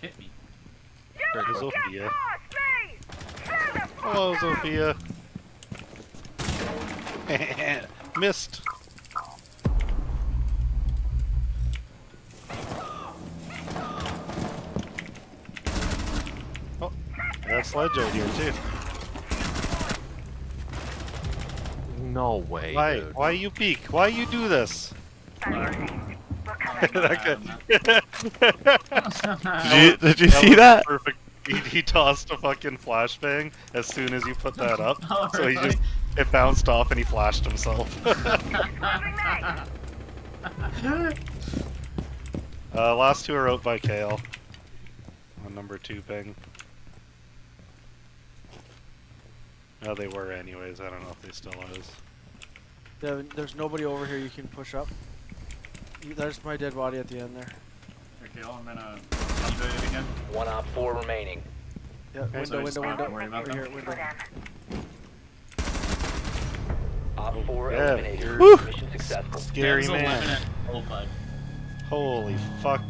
hit me. There's Sophia. Hello, Sophia. Missed. Oh, that's Sledge right here too. No way. Why? dude. Why you peek? Why you do this? That guy- Did you, did you see that? Perfect. He, he tossed a fucking flashbang as soon as you put that up. Oh, so he really? just it bounced off and he flashed himself. uh, last two are out by Kale. On number two ping. No, they were anyways. I don't know if they still is. Devin, there's nobody over here you can push up. You- There's my dead body at the end there. Okay, I'm gonna evaluate it again. One op four remaining. Yeah, Okay, so window, window, don't window. worry about Over them. here, window. Op four Yeah, eliminated. Woo! Mission successful. Scary There's man. at oh, bud. Holy fuck.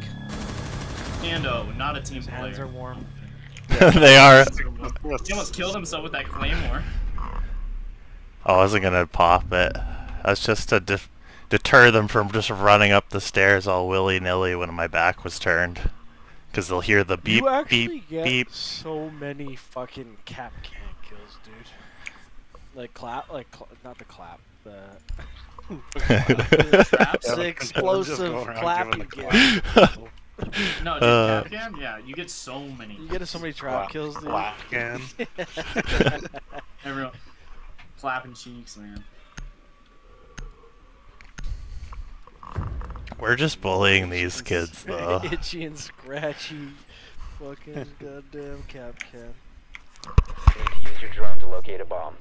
Ando, not a team His hands are warm. they are. He almost killed himself with that claymore. I wasn't gonna pop it. That's just to def- deter them from just running up the stairs all willy nilly when my back was turned. Because they'll hear the beep, you actually beep, get beep. so many fucking cap can kills, dude. Like clap, like cl not the clap, the Traps? Yeah, explosive just go around clap giving you get. No, dude, Uh. Kapkan? Yeah, you get so many. You get so many trap Clap- kills, dude. clap can. Everyone clapping cheeks, man. We're just bullying these kids though. Itchy and scratchy, fucking goddamn Kapkan. Need to use your drone to locate a bomb.